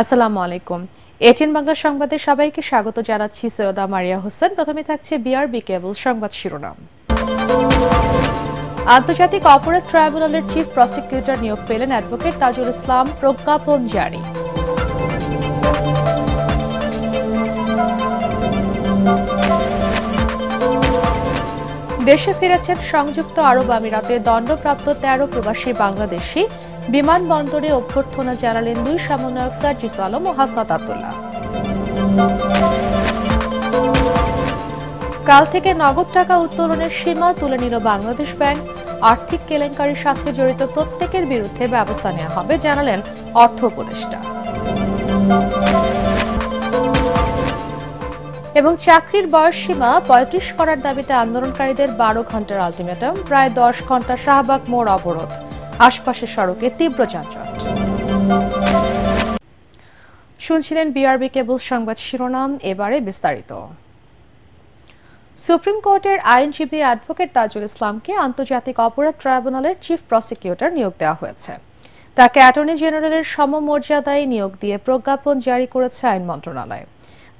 আসসালামু আলাইকুম। এটিএন বাংলা সংবাদে সবাইকে স্বাগত জানাচ্ছি সৈয়দা মারিয়া হোসেন। প্রথমে থাকছে বিআরবি কেবল সংবাদ শিরোনাম। আন্তর্জাতিক অপরাধ ট্রাইব্যুনালের চিফ প্রসিকিউটর নিয়োগ পেলেন অ্যাডভোকেট তাজুল ইসলাম। প্রজ্ঞাপন জারি। দেশে ফিরেছেন সংযুক্ত আরব আমিরাতে দণ্ডপ্রাপ্ত তেরো প্রবাসী বাংলাদেশি। বিমানবন্দরে অভ্যর্থনা জানালেন দুই সমন্বয়ক সার্জিস আলম ও হাসনাত আবদুল্লাহ। কাল থেকে নগদ টাকা উত্তোলনের সীমা তুলে নিল বাংলাদেশ ব্যাংক। আর্থিক কেলেঙ্কারির সাথে জড়িত প্রত্যেকের বিরুদ্ধে ব্যবস্থা নেওয়া হবে জানালেন অর্থ উপদেষ্টা। এবং চাকরির বয়স সীমা পঁয়ত্রিশ করার দাবিতে আন্দোলনকারীদের বারো ঘণ্টার আলটিমেটাম। প্রায় দশ ঘণ্টা শাহবাগ মোড় অবরোধ। আশপাশের সড়কে তীব্র যানজট। শুনছিলেন বিআরবি কেবল সংবাদ শিরোনাম, এবারে বিস্তারিত। সুপ্রিম কোর্টের আইনজীবী অ্যাডভোকেট তাজুল ইসলামকে আন্তর্জাতিক অপরাধ ট্রাইব্যুনালের চিফ প্রসিকিউটর নিয়োগ দেওয়া হয়েছে। তাকে অ্যাটর্নি জেনারেলের সমমর্যাদায় নিয়োগ দিয়ে প্রজ্ঞাপন জারি করেছে আইন মন্ত্রণালয়।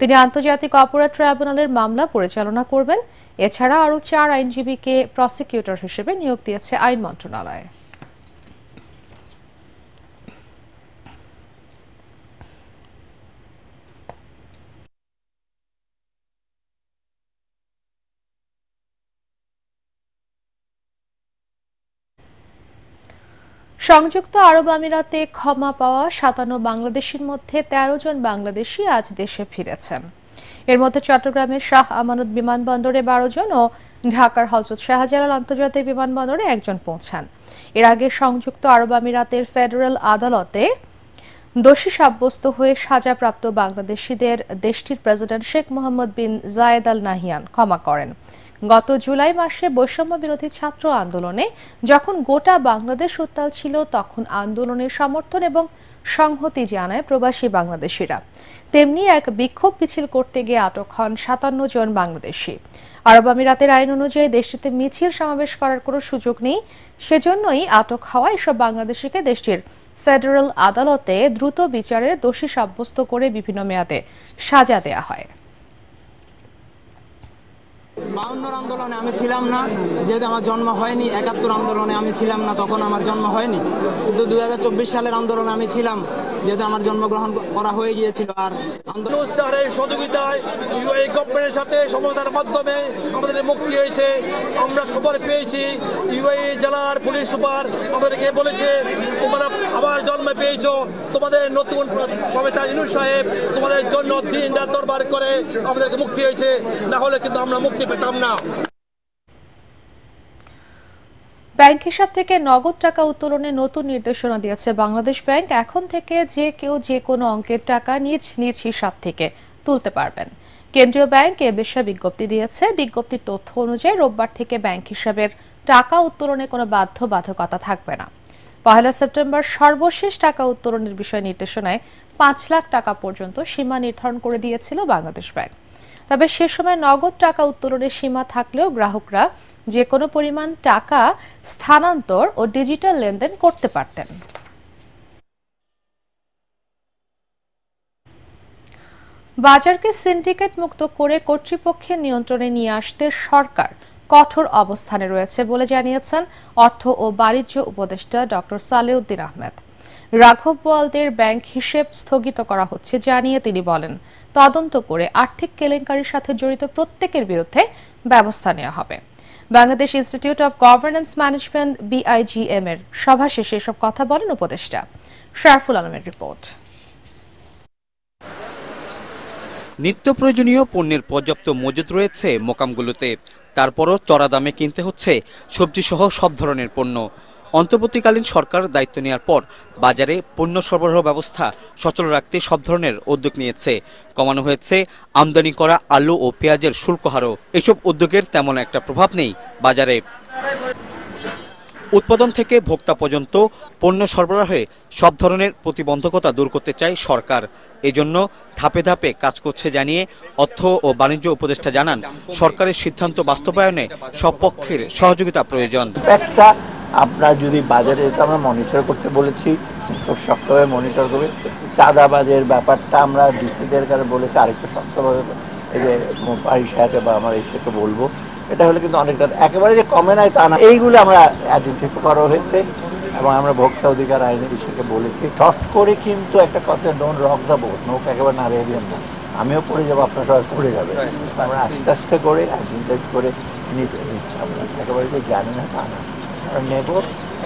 তিনি আন্তর্জাতিক অপরাধ ট্রাইব্যুনালের মামলা পরিচালনা করবেন। এছাড়া আরও চার আইনজীবীকে প্রসিকিউটর হিসেবে নিয়োগ দিয়েছে আইন মন্ত্রণালয়। সংযুক্ত আরব আমিরাতে ক্ষমা পাওয়া সাতান্ন বাংলাদেশির মধ্যে ১৩ জন বাংলাদেশি আজ দেশে ফিরেছেন। এর মধ্যে চট্টগ্রামের শাহ আমানত বিমানবন্দরে বারো জন ও ঢাকার হজরত শাহজালাল আন্তর্জাতিক বিমানবন্দরে একজন পৌঁছান। এর আগে সংযুক্ত আরব আমিরাতের ফেডারেল আদালতে দোষী সাব্যস্ত হয়ে সাজাপ্রাপ্ত বাংলাদেশিদের দেশটির president Sheikh Mohammed bin Zayed Al Nahyan ক্ষমা করেন। গত জুলাই মাসে বৈষম্য বিরোধী ছাত্র আন্দোলনে যখন গোটা বাংলাদেশ উত্তাল ছিল, তখন আন্দোলনের সমর্থন এবং সংহতি জানায় প্রবাসী বাংলাদেশিরা। তেমনি এক বিক্ষোভ মিছিল করতে গিয়ে আটক হন সাতান্ন জন বাংলাদেশি। আরব আমিরাতের আইন অনুযায়ী দেশটিতে মিছিল সমাবেশ করার কোনো সুযোগ নেই, সেজন্যই আটক হওয়া এসব বাংলাদেশিকে দেশটির ফেডারেল আদালতে দ্রুত বিচারের দোষী সাব্যস্ত করে বিভিন্ন মেয়াদে সাজা দেয়া হয়। বাউন্নর আন্দোলনে আমি ছিলাম না। যেহেতু আমার জন্ম হয়নি, একাত্তর আন্দোলনে আমি ছিলাম না, তখন আমার জন্ম হয়নি। কিন্তু দুই সালের আন্দোলনে আমি ছিলাম, যেহেতু আমার জন্মগ্রহণ করা হয়ে গিয়েছিল আর আন্দোলন স্যারের সহযোগিতায় ইউএই গভর্নমেন্টের সাথে সমঝোতার মাধ্যমে আমাদের মুক্তি হয়েছে। আমরা খবর পেয়েছি ইউএই জেলার পুলিশ সুপার আমাদেরকে বলেছে, তোমরা আবার জন্ম পেয়েছ। তোমাদের নতুন প্রফেসর ইনুস সাহেব তোমাদের জন্য দিন রাত দরবার করে আমাদেরকে মুক্তি হয়েছে। না হলে কিন্তু আমরা মুক্তি পেতাম না। ব্যাংক হিসাব থেকে নগদ টাকা উত্তোলনে নতুন নির্দেশনা দিয়েছে বাংলাদেশ ব্যাংক। এখন থেকে যে কেউ যে কোনো অঙ্কের টাকা নিজ নিজ হিসাব থেকে তুলতে পারবেন। কেন্দ্রীয় ব্যাংক এ বিষয়ে বিজ্ঞপ্তি দিয়েছে। বিজ্ঞপ্তির তথ্য অনুযায়ী রোববার থেকে ব্যাংক হিসাবের টাকা উত্তোলনে কোনো বাধ্যবাধকতা থাকবে না। পহেলা সেপ্টেম্বর সর্বশেষ টাকা উত্তোলনের বিষয়ে নির্দেশনায় পাঁচ লাখ টাকা পর্যন্ত সীমা নির্ধারণ করে দিয়েছিল বাংলাদেশ ব্যাংক। তবে সে সময় নগদ টাকা উত্তোলনের সীমা থাকলেও গ্রাহকরা যে কোনো পরিমাণ টাকা স্থানান্তর ও ডিজিটাল লেনদেন করতে পারতেন। বাজারকে সিন্ডিকেট মুক্ত করে কর্তৃপক্ষের নিয়ন্ত্রণে নিয়ে আসতে সরকার কঠোর অবস্থানে রয়েছে বলে জানিয়েছেন অর্থ ও বাণিজ্য উপদেষ্টা ডক্টর সালেউদ্দিন আহমেদ। রাঘব বোয়ালদের ব্যাংক হিসেব স্থগিত করা হচ্ছে জানিয়ে তিনি বলেন তদন্ত করে আর্থিক কেলেঙ্কারির সাথে জড়িত প্রত্যেকের বিরুদ্ধে ব্যবস্থা নেওয়া হবে। Bangladesh Institute of Governance Management BIGM এর সভা শেষে এসব কথা বলেন উপদেষ্টা শারফুল আলমের রিপোর্ট। নিত্য প্রয়োজনীয় পণ্যের পর্যাপ্ত মজুত রয়েছে মোকামগুলোতে। তারপরও চড়া দামে কিনতে হচ্ছে সবজি সহ সব ধরনের পণ্য। অন্তর্বর্তীকালীন সরকার দায়িত্ব নেওয়ার পর বাজারে পণ্য সরবরাহ ব্যবস্থা সচল রাখতে সব ধরনের উদ্যোগ নিয়েছে। কমানো হয়েছে আমদানি করা আলু ও পেঁয়াজের শুল্ক হারও। এসব উদ্যোগের তেমন একটা প্রভাব নেই বাজারে। উৎপাদন থেকে ভোক্তা পর্যন্ত পণ্য সরবরাহে সব ধরনের প্রতিবন্ধকতা দূর করতে চায় সরকার। এজন্য ধাপে ধাপে কাজ করছে জানিয়ে অর্থ ও বাণিজ্য উপদেষ্টা জানান। সরকারের সিদ্ধান্ত বাস্তবায়নে সব পক্ষের সহযোগিতা প্রয়োজন। আপনার যদি বাজারে আমরা মনিটর করতে বলেছি খুব শক্তভাবে মনিটর করবে। চাঁদাবাজের ব্যাপারটা আমরা ডিসিদের কাছে বলেছি আরেকটু শক্তভাবে এই যে পাই সাহেবকে বা আমার এসেকে বলব। এটা হলে কিন্তু অনেকটা একেবারে যে কমে নাই তা না। এইগুলো আমরা আইডেন্টিফাই করা হয়েছে এবং আমরা ভোক্তা অধিকার আইনের বিষয়কে বলেছি। টট করে কিন্তু একটা কথা ডোন রক দ্য বোট নৌক একেবারে না রেডিয়াম না। আমিও পড়ে যাব আপনার সবাই পড়ে যাবে। আমরা আস্তে আস্তে করে আইডেন্টিফাই করে নিতে নিচ্ছি। আমরা একেবারে যে জানি না তা না। নেব।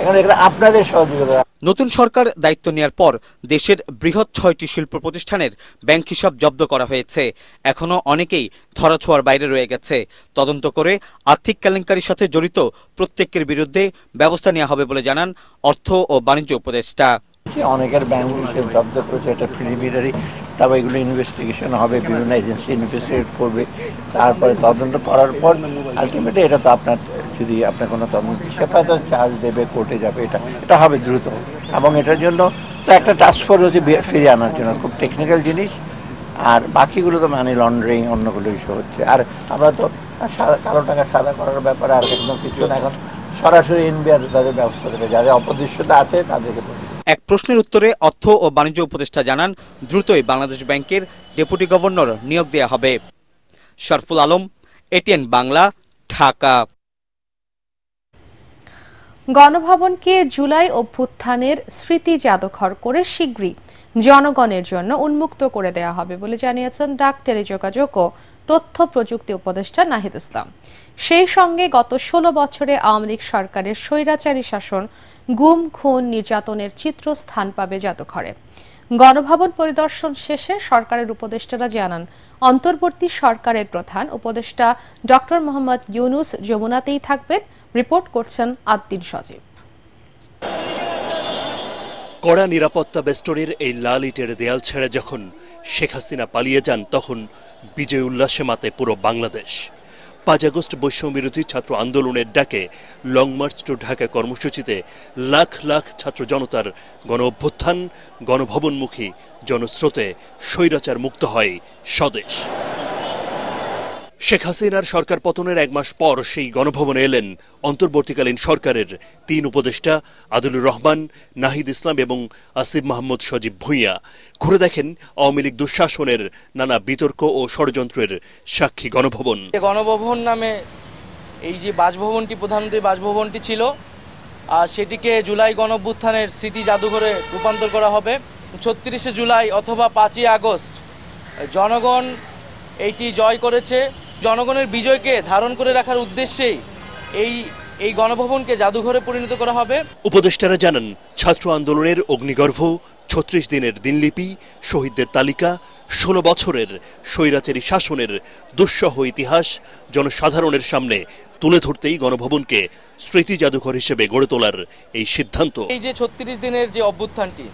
এখানে এখানে আপনাদের সহযোগিতা। নতুন সরকার দায়িত্ব নেওয়ার পর দেশের বৃহৎ ছয়টি শিল্প প্রতিষ্ঠানের ব্যাংক হিসাব জব্দ করা হয়েছে। এখনও অনেকেই ধরাছোঁয়ার বাইরে রয়ে গেছে। তদন্ত করে আর্থিক কেলেঙ্কারির সাথে জড়িত প্রত্যেকের বিরুদ্ধে ব্যবস্থা নেওয়া হবে বলে জানান অর্থ ও বাণিজ্য উপদেষ্টা। অনেকের ব্যাংক হিসেবে জব্দ করেছে এটা প্রিলিমিনারি তারপর এগুলো ইনভেস্টিগেশন হবে বিভিন্ন এজেন্সি ইনভেস্টিগেট করবে। তারপরে তদন্ত করার পর আলটিমেটলি এটা তো আপনার যদি আপনার কোনো তদন্ত হয়তো চার্জ দেবে, কোর্টে যাবে, এটা এটা হবে দ্রুত। এবং এটার জন্য তো একটা ফোর্স হচ্ছে ফিরে আনার জন্য, খুব টেকনিক্যাল জিনিস। আর বাকিগুলো তো মানি লন্ডারিং অন্যগুলো ইস্যু হচ্ছে। আর আমরা তো কালো টাকা সাদা করার ব্যাপারে আর একদম কিছু না। এখন সরাসরি এনবিআর তাদের ব্যবস্থা দেবে। যাদের অপদৃশ্যতা আছে, তাদেরকে তো এক প্রশ্নের উত্তরে অর্থ ও বাণিজ্য উপদেষ্টা জানান, দ্রুতই বাংলাদেশ ব্যাংকের ডেপুটি গভর্নর নিয়োগ দেওয়া হবে। শরফুল আলম, এটিএন বাংলা, ঢাকা। গণভবনকে জুলাই অভ্যুত্থানের স্মৃতি জাদুঘর করে শীঘ্রই জনগণের জন্য উন্মুক্ত করে দেওয়া হবে বলে জানিয়েছেন ডাক টেলিযোগাযোগ ও তথ্য প্রযুক্তি উপদেষ্টা নাহিদ ইসলাম। সেই সঙ্গে গত ষোলো বছরে আওয়ামী লীগ সরকারের স্বৈরাচারী শাসন গুম, খুন, নির্যাতনের চিত্র স্থান পাবে জাদুঘরে। গণভবন পরিদর্শন শেষে সরকারের উপদেষ্টারা জানান, অন্তর্বর্তী সরকারের প্রধান উপদেষ্টা ডক্টর মোহাম্মদ ইউনুস যমুনাতেই থাকবেন। রিপোর্ট করছেন আদ্দিন সজীব। কড়া নিরাপত্তা বেষ্টনীর এই লাল ইটের দেয়াল ছেড়ে যখন শেখ হাসিনা পালিয়ে যান, তখন বিজয় উল্লাসে মাতে পুরো বাংলাদেশ। পাঁচ আগস্ট বৈষম্যবিরোধী ছাত্র আন্দোলনের ডাকে লং মার্চ টু ঢাকা কর্মসূচিতে লাখ লাখ ছাত্র জনতার গণ অভ্যুত্থান, গণভবনমুখী জনস্রোতে স্বৈরাচার মুক্ত হয় স্বদেশ। শেখ হাসিনার সরকার পতনের এক মাস পর সেই গণভবনে এলেন অন্তর্বর্তীকালীন সরকারের তিন উপদেষ্টা আদিলুর রহমান, নাহিদ ইসলাম এবং আসিফ মাহমুদ সজীব ভুঁইয়া। ঘুরে দেখেন আওয়ামী লীগ দুঃশাসনের নানা বিতর্ক ও ষড়যন্ত্রের সাক্ষী গণভবন। গণভবন নামে এই যে বাসভবনটি প্রধানমন্ত্রী বাসভবনটি ছিল, আর সেটিকে জুলাই গণভ্যুত্থানের স্মৃতি জাদুঘরে রূপান্তর করা হবে। ছত্রিশে জুলাই অথবা পাঁচই আগস্ট, জনগণ এইটি জয় করেছে। জনগণের বিজয়কে ধারণ করে রাখার উদ্দেশ্যেই এই এই গণভবনকে জাদুঘরে পরিণত করা হবে। উপদেষ্টারা জানান ছাত্র আন্দোলনের অগ্নিগর্ভ ছত্রিশ দিনের দিনলিপি শহীদদের তালিকা ষোলো বছরের স্বৈরাচারী শাসনের দুঃসহ ইতিহাস জনসাধারণের সামনে তুলে ধরতেই গণভবনকে স্মৃতি জাদুঘর হিসেবে গড়ে তোলার এই সিদ্ধান্ত। এই যে ছত্রিশ দিনের যে অভ্যুত্থানটি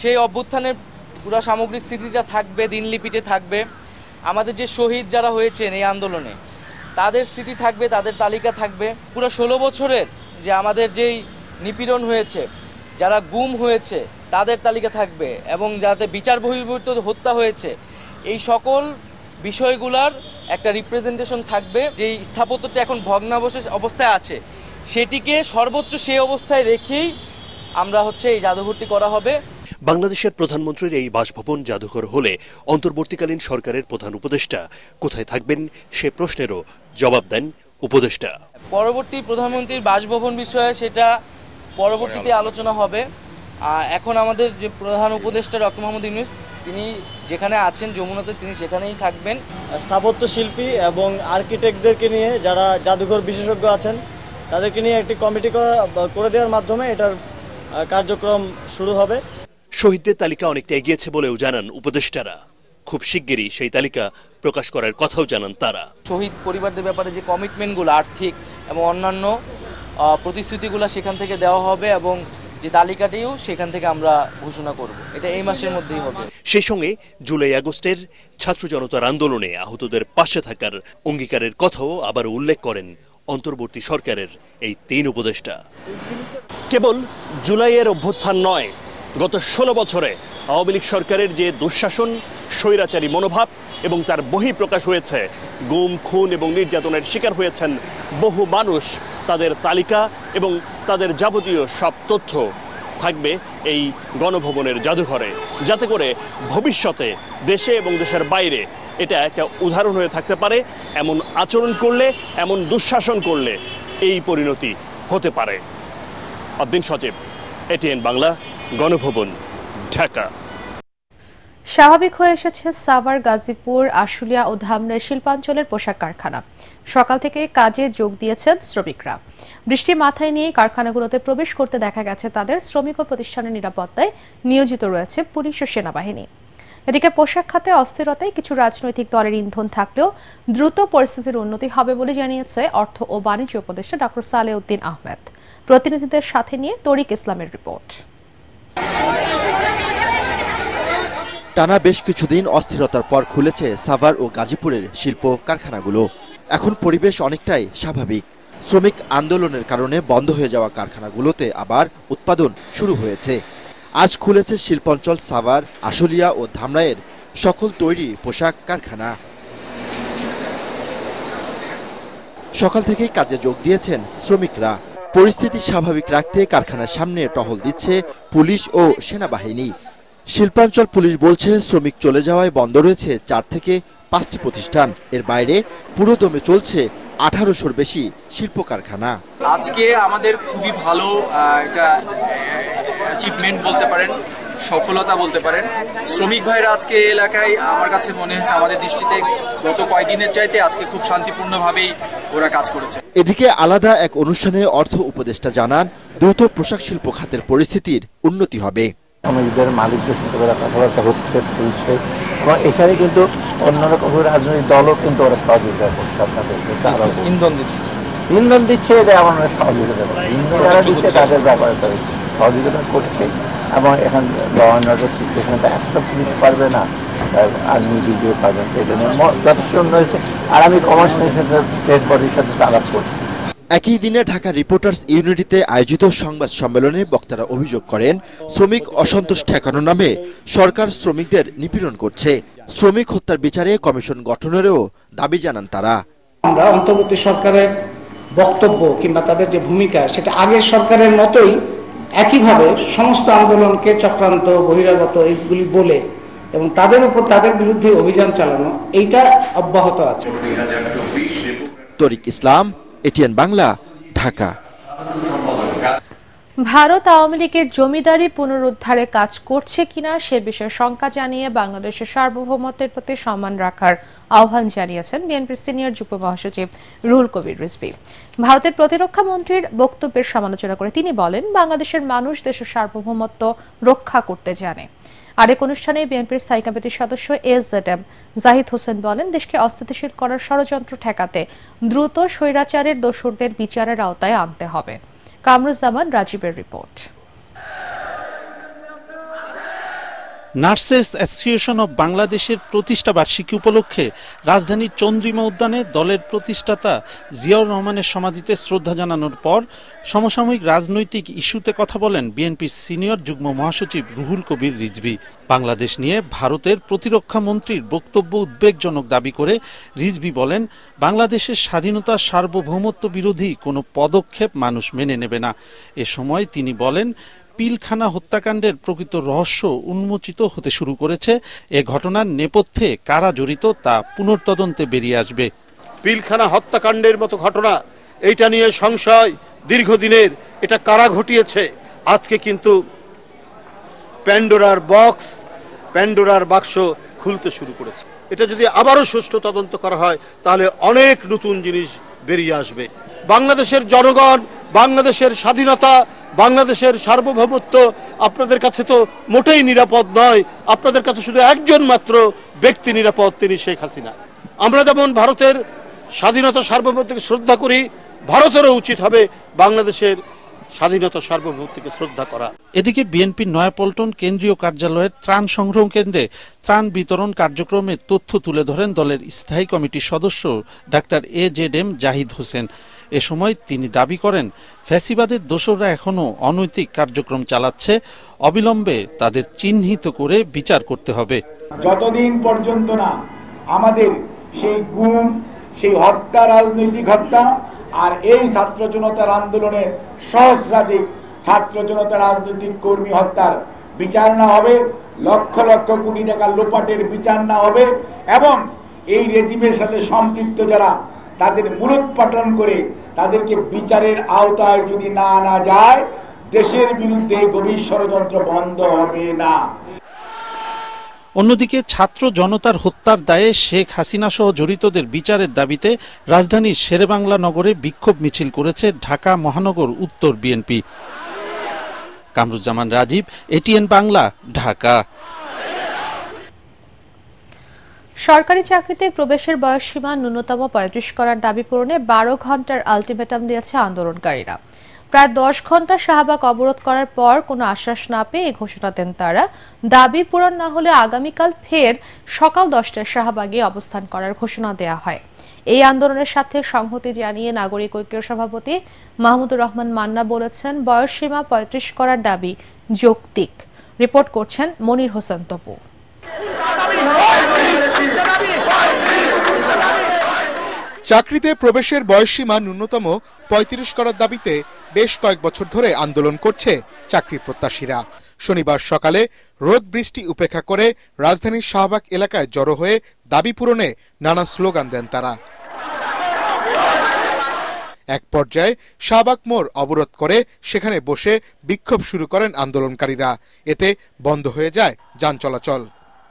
সেই অভ্যুত্থানের পুরো সামগ্রিক স্মৃতিটা থাকবে দিনলিপিতে থাকবে। আমাদের যে শহীদ যারা হয়েছেন এই আন্দোলনে, তাদের স্মৃতি থাকবে, তাদের তালিকা থাকবে। পুরো ষোলো বছরের যে আমাদের যেই নিপীড়ন হয়েছে, যারা গুম হয়েছে, তাদের তালিকা থাকবে এবং যাতে বিচার বহির্ভূত হত্যা হয়েছে, এই সকল বিষয়গুলার একটা রিপ্রেজেন্টেশন থাকবে। যেই স্থাপত্যটি এখন ভগ্নাবশেষ অবস্থায় আছে, সেটিকে সর্বোচ্চ সেই অবস্থায় রেখেই আমরা হচ্ছে এই জাদুঘরটি করা হবে। বাংলাদেশের প্রধানমন্ত্রীর এই বাসভবন জাদুঘর হলে অন্তর্বর্তীকালীন সরকারের প্রধান উপদেষ্টা। কোথায় থাকবেন সে প্রশ্নেরও জবাব দেন উপদেষ্টা। পরবর্তী প্রধানমন্ত্রীর বাসভবন বিষয়ে সেটা পরবর্তীতে আলোচনা। হবে। এখন আমাদের যে প্রধান উপদেষ্টা ডক্টর মোহাম্মদ ইউনুস তিনি যেখানে আছেন যমুনাতে তিনি সেখানেই থাকবেন। স্থাপত্য শিল্পী এবং আর্কিটেক্টদেরকে নিয়ে যারা জাদুঘর বিশেষজ্ঞ আছেন তাদেরকে নিয়ে একটি কমিটি করা করে দেওয়ার মাধ্যমে এটার কার্যক্রম শুরু হবে। শহীদদের তালিকা অনেকটা এগিয়েছে বলেও জানান উপদেষ্টারা। খুব শিগগিরই সেই তালিকা প্রকাশ করার কথাও জানান তারা। শহীদ পরিবারদের ব্যাপারে যে কমিটমেন্টগুলো আর্থিক এবং অন্যান্য প্রতিশ্রুতিগুলো সেখান থেকে দেওয়া হবে এবং যে তালিকাটিও সেখান থেকে আমরা ঘোষণা করব। এটা এই মাসের মধ্যেই হবে। সেই সঙ্গে জুলাই আগস্টের ছাত্র জনতার আন্দোলনে আহতদের পাশে থাকার অঙ্গীকারের কথাও আবার উল্লেখ করেন অন্তর্বর্তী সরকারের এই তিন উপদেষ্টা। কেবল জুলাইয়ের অভ্যুত্থান নয় গত ষোলো বছরে আওয়ামী লীগ সরকারের যে দুঃশাসন, স্বৈরাচারী মনোভাব এবং তার বহিঃপ্রকাশ হয়েছে, গুম, খুন এবং নির্যাতনের শিকার হয়েছেন বহু মানুষ। তাদের তালিকা এবং তাদের যাবতীয় সব তথ্য থাকবে এই গণভবনের জাদুঘরে। যাতে করে ভবিষ্যতে দেশে এবং দেশের বাইরে এটা একটা উদাহরণ হয়ে থাকতে পারে, এমন আচরণ করলে, এমন দুঃশাসন করলে এই পরিণতি হতে পারে। অদ্দিন সচিব এটিএন বাংলা। গণভবন, ঢাকা। স্বাভাবিক হয়ে এসেছে সাভার, গাজীপুর, আশুলিয়া ও ধামরাই শিল্পাঞ্চলের পোশাক কারখানা। সকাল থেকে কাজে যোগ দিয়েছেন শ্রমিকরা। বৃষ্টি মাথায় নিয়ে কারখানাগুলোতে প্রবেশ করতে দেখা গেছে তাদের শ্রমিক ও প্রতিষ্ঠানের নিরাপত্তায় নিয়োজিত রয়েছে পুলিশ ও সেনাবাহিনী। এদিকে পোশাক খাতে অস্থিরতায় কিছু রাজনৈতিক দলের ইন্ধন থাকলেও দ্রুত পরিস্থিতির উন্নতি হবে বলে জানিয়েছে অর্থ ও বাণিজ্য উপদেষ্টা ডক্টর সালেউদ্দিন আহমেদ। প্রতিনিধিদের সাথে নিয়ে তরিক ইসলামের রিপোর্ট। টানা বেশ কিছুদিন অস্থিরতার পর খুলেছে সাভার ও গাজীপুরের শিল্প কারখানাগুলো। এখন পরিবেশ অনেকটাই স্বাভাবিক। শ্রমিক আন্দোলনের কারণে বন্ধ হয়ে যাওয়া কারখানাগুলোতে আবার উৎপাদন শুরু হয়েছে। আজ খুলেছে শিল্পাঞ্চল সাভার, আশুলিয়া ও ধামরাইয়ের সকল তৈরি পোশাক কারখানা। সকাল থেকেই কাজে যোগ দিয়েছেন শ্রমিকরা। পরিস্থিতি স্বাভাবিক রাখতে কারখানার সামনে টহল দিচ্ছে পুলিশ ও সেনাবাহিনী। শিল্পাঞ্চল পুলিশ বলছে, শ্রমিক চলে যাওয়ায় বন্ধ রয়েছে চার থেকে পাঁচটি প্রতিষ্ঠান। এর বাইরে পুরোদমে চলছে আঠারোশোর বেশি শিল্প কারখানা। আজকে আমাদের খুবই ভালো অ্যাচিভমেন্ট বলতে পারেন, সফলতা বলতে পারেন। শ্রমিক ভাইরা আজকে এলাকায়, আমার কাছে মনে হয়েছে আমাদের দৃষ্টিতে গত কয়েকদিনের চাইতে আজকে খুব শান্তিপূর্ণভাবেই ওরা কাজ করেছে। এদিকে আলাদা এক অনুষ্ঠানে অর্থ উপদেষ্টা জানান দ্রুত পোশাক শিল্প খাতের পরিস্থিতির উন্নতি হবে। শ্রমিকদের মালিকদের সাথে ওরা কথাবার্তা হচ্ছে চলছে। এবং এখানে কিন্তু অন্যান্য রাজনৈতিক দলও কিন্তু ওরা সহযোগিতা করছে আপনাদেরকে ইন্ধন দিচ্ছে। ইন্ধন দিচ্ছে এমন ওরা সহযোগিতা করছে। ইন্ধন যারা দিচ্ছে তাদের ব্যাপারে সহযোগিতা করছে। এবং এখন ল অ্যান্ড অর্ডার সিচুয়েশনটা একটা পুলিশ পারবে না। আর্মি বিডিও পারবে না এটা নিয়ে যথেষ্ট উন্নতি হয়েছে। আর আমি কমার্স মিনিস্টার স্টেট বডির সাথে আলাপ করছি। একই দিনে ঢাকা রিপোর্টার্স ইউনিটিতে আয়োজিত সংবাদ সম্মেলনে বক্তারা অভিযোগ করেন শ্রমিক অসন্তোষ ঠেকানো নামে সরকার শ্রমিকদের নিপীড়ন করছে। শ্রমিক হত্যার বিচারে কমিশন গঠনেরও দাবি জানান তারা। আমরা অন্তর্বর্তী সরকারের বক্তব্য কিংবা তাদের যে ভূমিকা সেটা আগের সরকারের মতোই একইভাবে সমস্ত আন্দোলনকে চক্রান্ত বহিরাগত এইগুলি বলে এবং তাদের উপর তাদের বিরুদ্ধে অভিযান চালানো এইটা অব্যাহত আছে। তরিক ইসলাম এটিএন বাংলা ঢাকা। ভারত আওয়ামী লীগের জমিদারি পুনরুদ্ধারে কাজ করছে কিনা সে বিষয়ে শঙ্কা জানিয়ে বাংলাদেশের সার্বভৌমত্বের প্রতি সম্মান রাখার আহ্বান জানিয়েছেন বিএনপির সিনিয়র যুগ্ম মহাসচিব রুহুল কবির রিজভী। ভারতের প্রতিরক্ষা মন্ত্রীর বক্তব্যের সমালোচনা করে তিনি বলেন, বাংলাদেশের মানুষ দেশের সার্বভৌমত্ব রক্ষা করতে জানে। আরেক অনুষ্ঠানে বিএনপির স্থায়ী কমিটির সদস্য এস জেড জাহিদ হোসেন বলেন, দেশকে অস্থিতিশীল করার ষড়যন্ত্র ঠেকাতে দ্রুত স্বৈরাচারের দোষরদের বিচারের আওতায় আনতে হবে। কামরুজ্জামান রাজীবের রিপোর্ট নার্সেস অ্যাসোসিয়েশন অব বাংলাদেশের প্রতিষ্ঠা বার্ষিকী উপলক্ষে রাজধানীর চন্দ্রিমা উদ্যানে দলের প্রতিষ্ঠাতা জিয়াউর রহমানের সমাধিতে শ্রদ্ধা জানানোর পর সমসাময়িক রাজনৈতিক ইস্যুতে কথা বলেন বিএনপির সিনিয়র যুগ্ম মহাসচিব রুহুল কবির রিজভী। বাংলাদেশ নিয়ে ভারতের প্রতিরক্ষা মন্ত্রীর বক্তব্য উদ্বেগজনক দাবি করে রিজভী বলেন, বাংলাদেশের স্বাধীনতা সার্বভৌমত্ব বিরোধী কোনো পদক্ষেপ মানুষ মেনে নেবে না। এ সময় তিনি বলেন পিলখানা হত্যাকাণ্ডের প্রকৃত রহস্য উন্মোচিত হতে শুরু করেছে। এ ঘটনার নেপথ্যে কারা জড়িত তা পুনর্তদন্তে বেরিয়ে আসবে। পিলখানা হত্যাকাণ্ডের মতো ঘটনা, এইটা নিয়ে সংশয় দীর্ঘদিনের, এটা কারা ঘটিয়েছে? আজকে কিন্তু প্যান্ডোরার বক্স, প্যান্ডোরার বাক্স খুলতে শুরু করেছে। এটা যদি আবারও সুষ্ঠু তদন্ত করা হয়, তাহলে অনেক নতুন জিনিস বেরিয়ে আসবে। বাংলাদেশের জনগণ, বাংলাদেশের স্বাধীনতা, বাংলাদেশের সার্বভৌমত্ব আপনাদের কাছে তো মোটেই নিরাপদ নয়। আপনাদের কাছে শুধু একজন মাত্র ব্যক্তি নিরাপদ, তিনি শেখ হাসিনা। আমরা যেমন ভারতের স্বাধীনতা সার্বভৌমত্বকে শ্রদ্ধা করি, ভারতেরও উচিত হবে বাংলাদেশের স্বাধীনতা সার্বভৌমত্বকে শ্রদ্ধা করা। এদিকে বিএনপির নয়াপল্টন কেন্দ্রীয় কার্যালয়ের ত্রাণ সংগ্রহ কেন্দ্রে ত্রাণ বিতরণ কার্যক্রমের তথ্য তুলে ধরেন দলের স্থায়ী কমিটির সদস্য doctor A Z M Zahid Hossain. এ সময় তিনি দাবি করেন ফ্যাসিবাদের দোসররা এখনও অনৈতিক কার্যক্রম চালাচ্ছে অবিলম্বে তাদের চিহ্নিত করে বিচার করতে হবে। যতদিন পর্যন্ত না আমাদের সেই গুম সেই হত্যা রাজনৈতিক হত্যা আর এই ছাত্র জনতার আন্দোলনে সহস্রাধিক ছাত্র জনতা রাজনৈতিক কর্মী হত্যার বিচার না হবে, লক্ষ লক্ষ কোটি টাকা লোপাটের বিচার না হবে এবং এই রেজিমের সাথে সম্পৃক্ত যারা, তাদের মূলোৎপাটন করে তাদেরকে বিচারের আওতায় যদি না আনা যায়, দেশের বিরুদ্ধে গভীর ষড়যন্ত্র বন্ধ হবে না। অন্যদিকে ছাত্র জনতার হত্যার দায়ে শেখ হাসিনা সহ জড়িতদের বিচারের দাবিতে রাজধানীর শেরেবাংলা নগরে বিক্ষোভ মিছিল করেছে ঢাকা মহানগর উত্তর বিএনপি। কামরুজ্জামান রাজীব, এটিএন বাংলা, ঢাকা। সরকারি চাকরিতে প্রবেশের বয়সসীমা ন্যূনতম পঁয়ত্রিশ করার দাবি পূরণে বারো ঘণ্টার আলটিমেটাম দিয়েছে আন্দোলনকারীরা। প্রায় দশ ঘণ্টা শাহবাগ অবরোধ করার পর কোনো আশ্বাস না পেয়ে ঘোষণা দেন তারা। দাবি পূরণ না হলে আগামীকাল ফের সকাল দশটায় শাহবাগে অবস্থান করার ঘোষণা দেয়া হয়। এই আন্দোলনের সাথে সংহতি জানিয়ে নাগরিক ঐক্যের সভাপতি মাহমুদুর রহমান মান্না বলেছেন বয়সসীমা পঁয়ত্রিশ করার দাবি যৌক্তিক। রিপোর্ট করছেন মনির হোসেন তপু। চাকরিতে প্রবেশের বয়সসীমা ন্যূনতম পঁয়ত্রিশ করার দাবিতে বেশ কয়েক বছর ধরে আন্দোলন করছে চাকরি প্রত্যাশীরা। শনিবার সকালে রোদ বৃষ্টি উপেক্ষা করে রাজধানীর শাহবাগ এলাকায় জড়ো হয়ে দাবি পূরণে নানা স্লোগান দেন তারা। এক পর্যায়ে শাহবাগ মোড় অবরোধ করে সেখানে বসে বিক্ষোভ শুরু করেন আন্দোলনকারীরা। এতে বন্ধ হয়ে যায় যান চলাচল।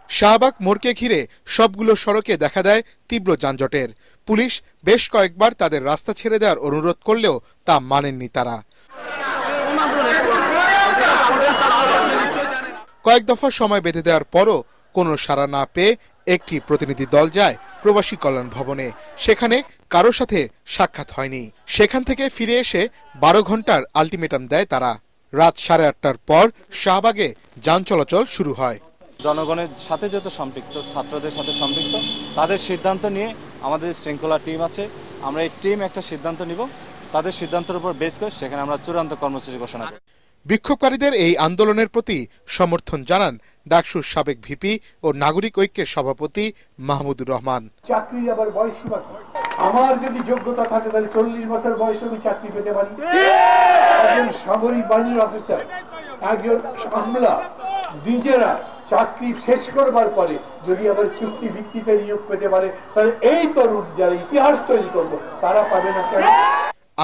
শাহবাগ মোড়কে ঘিরে সবগুলো সড়কে দেখা দেয় তীব্র যানজটের। পুলিশ বেশ কয়েকবার তাদের রাস্তা ছেড়ে দেওয়ার অনুরোধ করলেও তা মানেননি তারা। কয়েক দফা সময় বেঁধে দেওয়ার পরও কোনো সাড়া না পেয়ে একটি প্রতিনিধি দল যায় প্রবাসী কল্যাণ ভবনে। সেখানে কারও সাথে সাক্ষাৎ হয়নি। সেখান থেকে ফিরে এসে বারো ঘণ্টার আলটিমেটাম দেয় তারা। রাত সাড়ে আটটার পর শাহবাগে যান চলাচল শুরু হয়। জনগণের সাথে যত সম্পৃক্ত, ছাত্রদের সাথে সম্পৃক্ত, তাদের সিদ্ধান্ত নিয়ে আমাদের শৃঙ্খলা টিম আছে। আমরা এই টিম একটা সিদ্ধান্ত নিব। তাদের সিদ্ধান্তের উপর বেস করে সেখানে আমরা চূড়ান্ত কর্মসূচি ঘোষণা করব। বিক্ষোভকারীদের এই আন্দোলনের প্রতি সমর্থন জানান ডাকসুর সাবেক ভিপি ও নাগরিক ঐক্যের সভাপতি মাহমুদুর রহমান। চাকরি আবার বয়সসীমা কি আমার যদি যোগ্যতা থাকে তাহলে চল্লিশ বছর বয়সে আমি চাকরি পেতে পারি। একজন সামরিক বাহিনীর অফিসার একজন আমলা নিজেরা চাকরি শেষ করবার পরে যদি আবার চুক্তি ভিত্তিতে নিয়োগ পেতে পারে, তাহলে এই তরুণ যারা ইতিহাস তৈরি করব, তারা পাবে না কেন?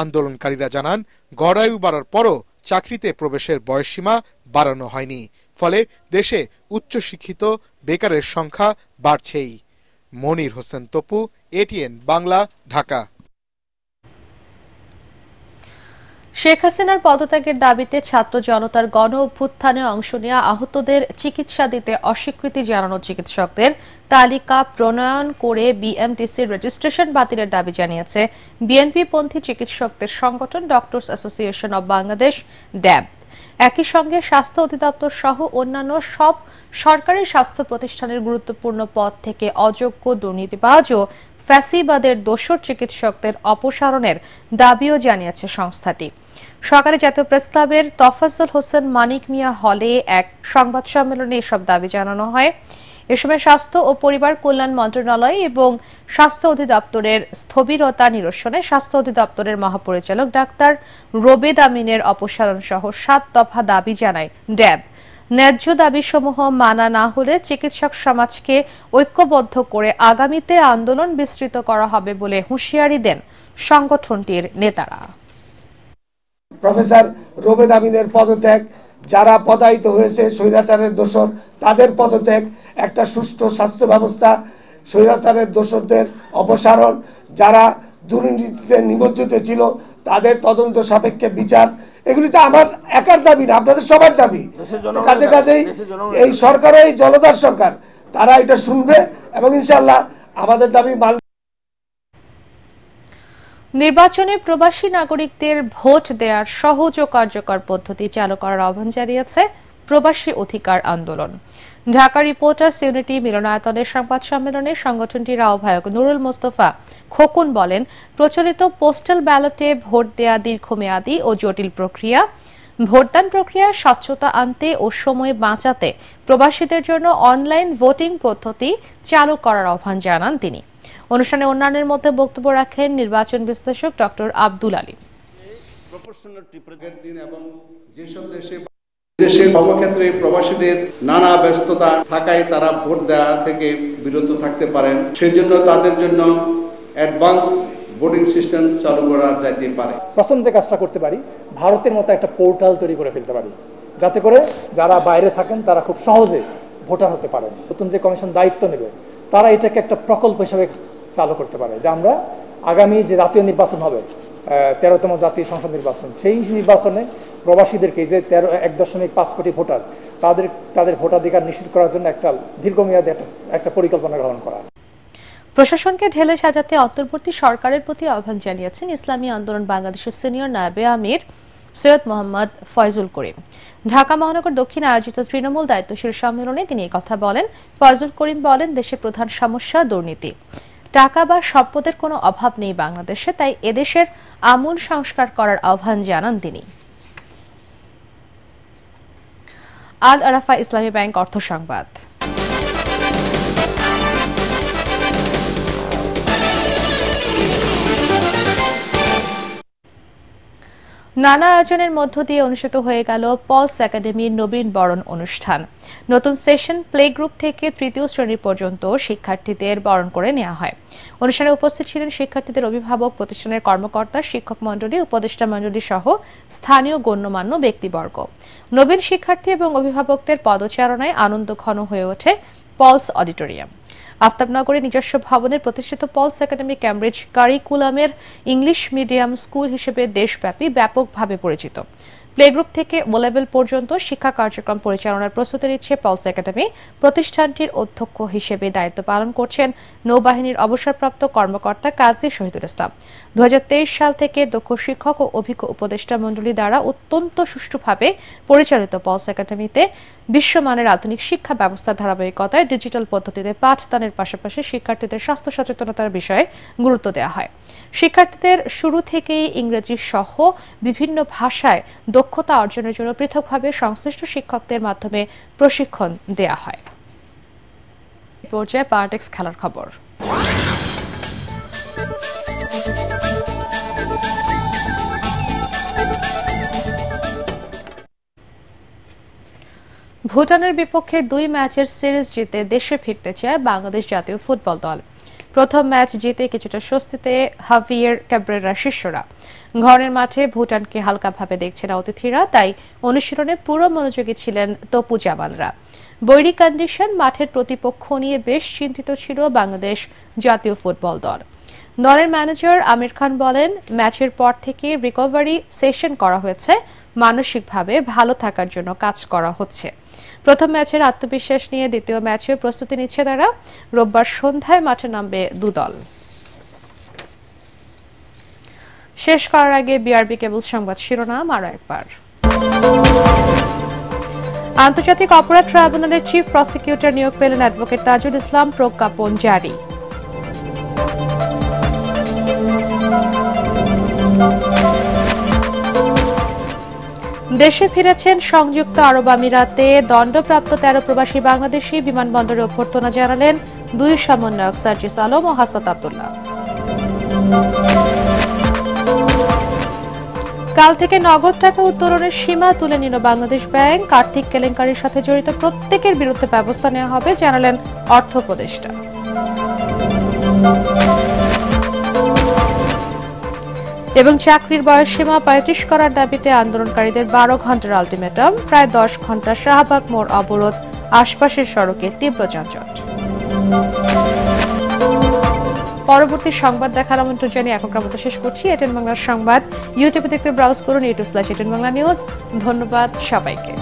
আন্দোলনকারীরা জানান গড়ায়ু বাড়ার পরও চাকরিতে প্রবেশের বয়সসীমা বাড়ানো হয়নি। ফলে দেশে উচ্চশিক্ষিত বেকারের সংখ্যা বাড়ছেই। মনির হোসেন তপু, এটিএন বাংলা, ঢাকা। শেখ হাসিনার পদত্যাগের দাবিতে ছাত্র জনতার গণ অভ্যুত্থানে অংশ নেওয়া আহতদের চিকিৎসা দিতে অস্বীকৃতি জানানো চিকিৎসকদের। তালিকা প্রণয়ন করে বিএমটিসির রেজিস্ট্রেশন বাতিলের দাবি জানিয়েছে বিএনপি পন্থী চিকিৎসকদের সংগঠন doctors association of Bangladesh, DAB. একই সঙ্গে স্বাস্থ্য অধিদপ্তর সহ অন্যান্য সব সরকারি স্বাস্থ্য প্রতিষ্ঠানের গুরুত্বপূর্ণ পদ থেকে অযোগ্য দুর্নীতিবাজ ও ফ্যাসিবাদের দোসর চিকিৎসকদের অপসারণের দাবিও জানিয়েছে সংস্থাটি। সরকারি জাতীয় প্রেস ক্লাবের তফাজ্জল হোসেন মানিক মিয়া হলে এক সংবাদ সম্মেলনে এসব দাবি জানানো হয়। এ সময় স্বাস্থ্য ও পরিবার কল্যাণ মন্ত্রণালয় এবং স্বাস্থ্য অধিদপ্তরের স্থবিরতা নিরসনে স্বাস্থ্য অধিদপ্তরের মহাপরিচালক ডাক্তার রোবেদ আমিনের অপসারণ সহ সাত দফা দাবি জানায় ড্যাব। ন্যায্য দাবিসমূহ মানা না হলে চিকিৎসক সমাজকে ঐক্যবদ্ধ করে আগামীতে আন্দোলন বিস্তৃত করা হবে বলে হুঁশিয়ারি দেন সংগঠনটির নেতারা। প্রফেসর রোবেদ আমিনের পদত্যাগ, যারা পদায়িত হয়েছে স্বৈরাচারের দোষর, তাদের পদত্যাগ, একটা সুষ্ঠু স্বাস্থ্য ব্যবস্থা, স্বৈরাচারের দোষরদের অপসারণ, যারা দুর্নীতিতে নিমজ্জিত ছিল তাদের তদন্ত সাপেক্ষে বিচার এগুলি তো আমার একার দাবি না আপনাদের সবার দাবি। কাছে কাছেই এই সরকার এই জনতার সরকার তারা এটা শুনবে এবং ইনশাল্লাহ আমাদের দাবি মানবে। নির্বাচনে প্রবাসী নাগরিকদের ভোট দেওয়ার সহজ ও কার্যকর পদ্ধতি চালু করার আহ্বান জানিয়েছে প্রবাসী অধিকার আন্দোলন। ঢাকা রিপোর্টার্স ইউনিটি মিলনায়তনের সংবাদ সম্মেলনে সংগঠনটির আহ্বায়ক নুরুল মোস্তফা খোকুন বলেন, প্রচলিত পোস্টাল ব্যালটে ভোট দেয়া দীর্ঘমেয়াদী ও জটিল প্রক্রিয়া। ভোটদান প্রক্রিয়ায় স্বচ্ছতা আনতে ও সময় বাঁচাতে প্রবাসীদের জন্য অনলাইন ভোটিং পদ্ধতি চালু করার আহ্বান জানান তিনি। অনুষ্ঠানে অন্যান্যের মধ্যে বক্তব্য রাখেন নির্বাচন বিশ্লেষক ডক্টর আব্দুল আলী দেশে কর্মক্ষেত্রে প্রবাসীদের নানা ব্যস্ততা থাকায় তারা ভোট দেওয়া থেকে বিরত থাকতে পারেন। সেই জন্য তাদের জন্য অ্যাডভান্স ভোটিং সিস্টেম চালু করা যাইতে পারে। প্রথম যে কাজটা করতে পারি, ভারতের মতো একটা পোর্টাল তৈরি করে ফেলতে পারি। যাতে করে যারা বাইরে থাকেন, তারা খুব সহজে ভোটার হতে পারেন। নতুন যে কমিশন দায়িত্ব নেবে, তারা এটাকে একটা প্রকল্প হিসাবে চালু করতে পারে। যে আমরা আগামী যে জাতীয় নির্বাচন হবে তেরোতম জাতীয় সংসদ নির্বাচন। সেই নির্বাচনে প্রবাসীদেরকে যে তেরো, এক দশমিক পাঁচ কোটি ভোটার, তাদের তাদের ভোটাধিকার নিশ্চিত করার জন্য একটা দীর্ঘমেয়াদী একটা পরিকল্পনা গ্রহণ করা। প্রশাসনকে ঢেলে সাজাতে অন্তর্বর্তী সরকারের প্রতি আহ্বান জানিয়েছেন ইসলামী আন্দোলন বাংলাদেশের সিনিয়র নায়েবে আমির সৈয়দ মোহাম্মদ ফয়জুল করিম। ঢাকা মহানগর দক্ষিণ আয়োজিত তৃণমূল দায়িত্বশীল সম্মেলনে তিনি কথা বলেন। ফয়জুল করিম বলেন দেশের প্রধান সমস্যা দুর্নীতি। টাকা বা সম্পদের কোনো অভাব নেই বাংলাদেশে, তাই এদেশের আমূল সংস্কার করার আহ্বান জানান তিনি। আল আরাফা ইসলামী ব্যাংক অর্থ সংবাদ। নানা আয়োজনের মধ্য দিয়ে অনুষ্ঠিত হয়ে গেল পলস একাডেমির নবীন বরণ অনুষ্ঠান। নতুন সেশন প্লে গ্রুপ থেকে তৃতীয় শ্রেণি পর্যন্ত শিক্ষার্থীদের বরণ করে নেওয়া হয়। অনুষ্ঠানে উপস্থিত ছিলেন শিক্ষার্থীদের অভিভাবক, প্রতিষ্ঠানের কর্মকর্তা, শিক্ষক মণ্ডলী, উপদেষ্টা মণ্ডলী সহ স্থানীয় গণ্যমান্য ব্যক্তিবর্গ। নবীন শিক্ষার্থী এবং অভিভাবকদের পদচারণায় আনন্দ ঘন হয়ে ওঠে পলস অডিটোরিয়াম আফতাবনগরে নিজস্ব ভবনের প্রতিষ্ঠিত পলস একাডেমি ক্যামব্রিজ কারিকুলামের ইংলিশ মিডিয়াম স্কুল হিসেবে দেশব্যাপী ব্যাপকভাবে পরিচিত। প্লে গ্রুপ থেকে ও লেভেল পর্যন্ত শিক্ষা কার্যক্রম পরিচালনার প্রস্তুতি নিচ্ছে পলস একাডেমি প্রতিষ্ঠানটির অধ্যক্ষ হিসেবে দায়িত্ব পালন করছেন নৌবাহিনীর অবসরপ্রাপ্ত কর্মকর্তা কাজী শহীদুল ইসলাম। দু হাজার তেইশ সাল থেকে দক্ষ শিক্ষক ও অভিজ্ঞ উপদেষ্টা মণ্ডলী দ্বারা অত্যন্ত সুষ্ঠুভাবে পরিচালিত পলস একাডেমিতে বিশ্বমানের আধুনিক শিক্ষা ব্যবস্থার ধারাবাহিকতায় ডিজিটাল পদ্ধতিতে পাঠদানের পাশাপাশি শিক্ষার্থীদের স্বাস্থ্য সচেতনতার বিষয়ে গুরুত্ব দেওয়া হয়। শিক্ষার্থীদের শুরু থেকেই ইংরেজি সহ বিভিন্ন ভাষায় দক্ষতা অর্জনের জন্য পৃথকভাবে সংশ্লিষ্ট শিক্ষকদের মাধ্যমে প্রশিক্ষণ দেওয়া হয়। পর্যায়ে পার্টেক্স খেলার খবর। ভুটানের বিপক্ষে দুই ম্যাচের সিরিজ জিতে দেশে ফিরতে চায় বাংলাদেশ জাতীয় ফুটবল দল। প্রথম ম্যাচ জিতে কিছুটা স্বস্তিতে হাভিয়ের ক্যাব্রেরা শিষ্যরা। ঘরের মাঠে ভুটানকে হালকাভাবে দেখছেন অতিথিরা, তাই অনুশীলনে পুরো মনোযোগী ছিলেন তপু জামালরা বৈরী কন্ডিশন মাঠের প্রতিপক্ষ নিয়ে বেশ চিন্তিত ছিল বাংলাদেশ জাতীয় ফুটবল দল। দলের ম্যানেজার আমির খান বলেন, ম্যাচের পর থেকে রিকভারি সেশন করা হয়েছে। মানসিকভাবে ভালো থাকার জন্য কাজ করা হচ্ছে। প্রথম ম্যাচের আত্মবিশ্বাস নিয়ে দ্বিতীয় ম্যাচের প্রস্তুতি নিচ্ছে তারা। রোববার সন্ধ্যায় মাঠে নামবে দুদল শেষ করার আগে বিআরবি কেবল সংবাদ শিরোনাম আরও একবার। আন্তর্জাতিক অপরাধ ট্রাইব্যুনালের চিফ প্রসিকিউটর নিয়োগ পেলেন অ্যাডভোকেট তাজুল ইসলাম, প্রজ্ঞাপন জারি। দেশে ফিরেছেন সংযুক্ত আরব আমিরাতে। দণ্ডপ্রাপ্ত তেরো প্রবাসী বাংলাদেশি বিমানবন্দরে অভ্যর্থনা জানালেন দুই সমন্বয়ক সার্জিস আলম ও হাসাত আবদুল্লাহ। কাল থেকে নগদ টাকা উত্তোলনের সীমা তুলে নিল বাংলাদেশ ব্যাংক। আর্থিক কেলেঙ্কারির সাথে জড়িত প্রত্যেকের বিরুদ্ধে ব্যবস্থা নেওয়া হবে, জানালেন অর্থ উপদেষ্টা। এবং চাকরির বয়স সীমা পঁয়ত্রিশ করার দাবিতে আন্দোলনকারীদের বারো ঘণ্টার আলটিমেটাম, প্রায় দশ ঘণ্টা শাহবাগ মোড় অবরোধ, আশপাশের সড়কে তীব্র যানজট। পরবর্তী সংবাদ দেখার আমন্ত্রণ জানিয়ে এখনকার মতো শেষ করছি। এটেন বাংলার সংবাদ। ইউটিউবে দেখতে ব্রাউজ করুন YouTube slash ATN Bangla news. ধন্যবাদ সবাইকে।